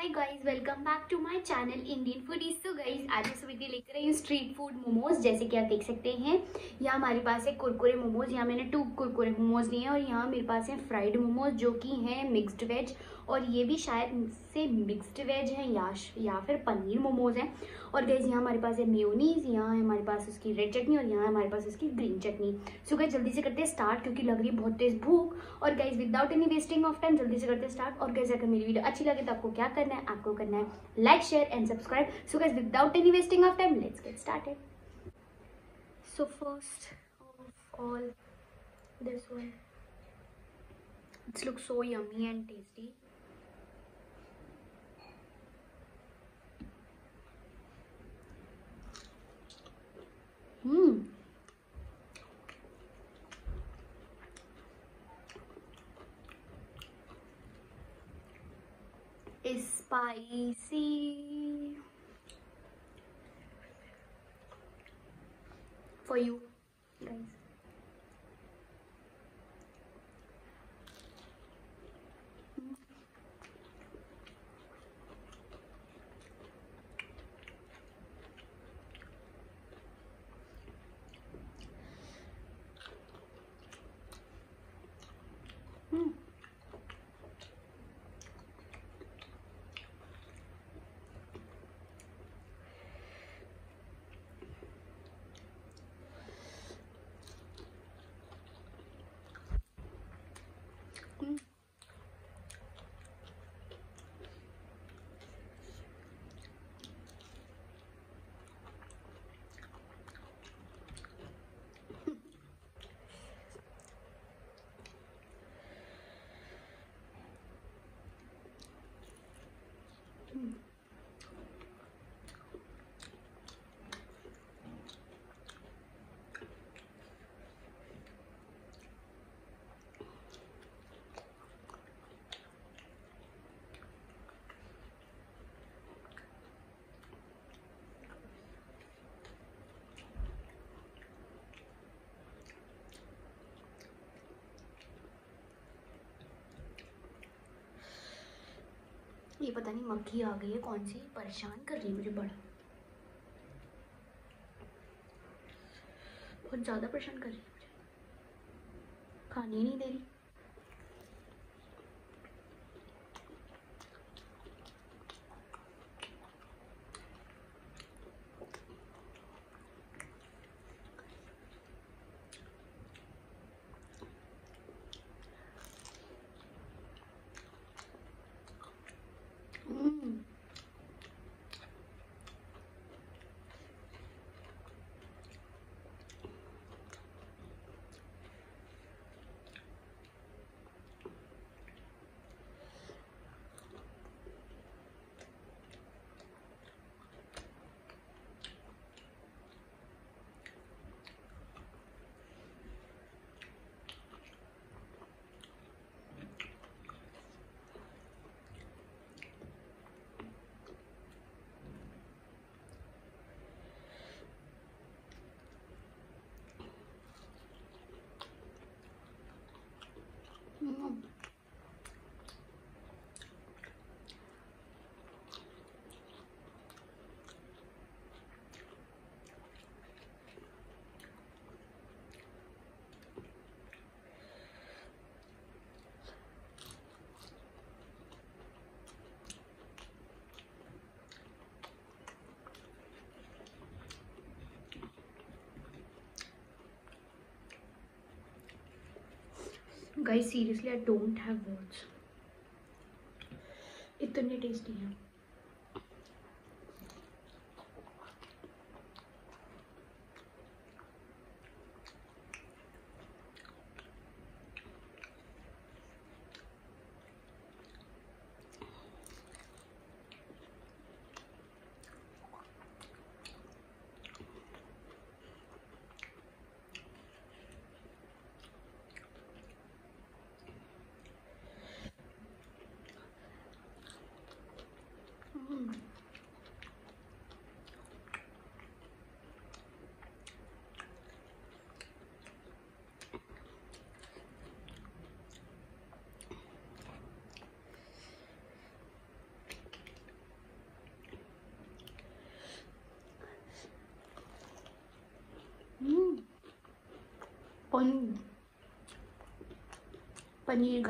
Hi guys welcome back to my channel Indian food is so guys आज मैं सुविधि लेकर आई हूँ स्ट्रीट फ़ूड मोमोज जैसे कि आप देख सकते हैं। यहाँ हमारे पास है कुरकुरे मोमोज यहाँ मैंने टू कुरकुरे मोमोज लिए हैं और यहाँ मेरे पास है फ्राइड मोमोज जो कि हैं मिक्स्ड वेज और ये भी शायद से मिक्स्ड वेज हैं या या फिर पनीर मोमोज हैं। और गैस यहाँ हमारे पास है मेयोनीज यहाँ है हमारे पास उसकी रेड चटनी और यहाँ हमारे पास उसकी ग्रीन चटनी। सो गैस जल्दी से करते हैं स्टार्ट क्योंकि लग रही है बहुत तेज भूख। और guys without any wasting of time जल्दी से करते हैं स्टार्ट और गैस अगर मेरी वीडियो अच्छी लगे तो आपको क्या करना है? आपको करना है like share and subscribe so guys without any wasting of time let's get started so first of all this one it's look so yummy and tasty Hum. Esse país ये पता नहीं मक्खी आ गई है, कौन सी? परेशान कर रही है मुझे बड़ा। बहुत ज़्यादा परेशान कर रही है मुझे। खाने नहीं दे रही। Guys seriously I don't have words इतने टेस्टी हैं। पनीर पनीर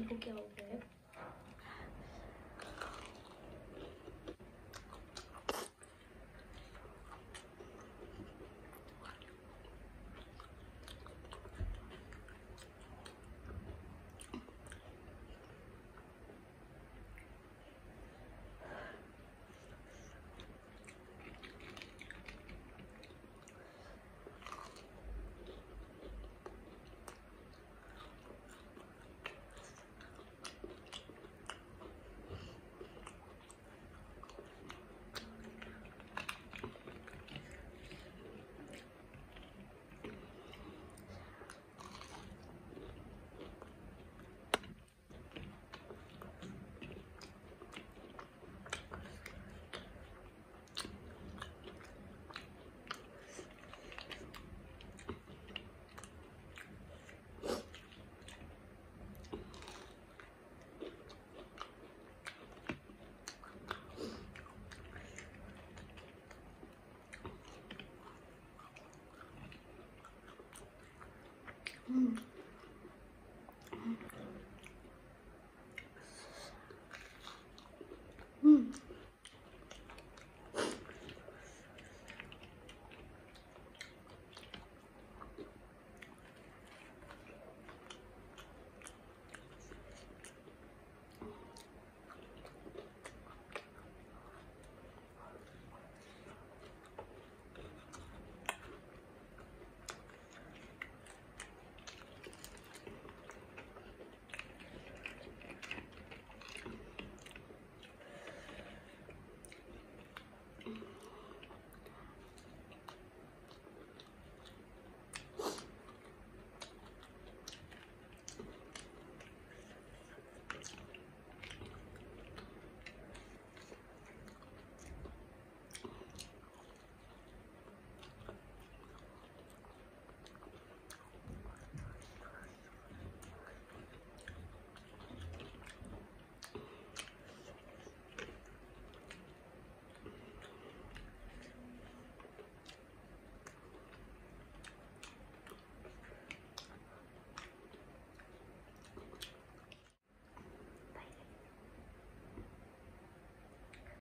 नहीं इस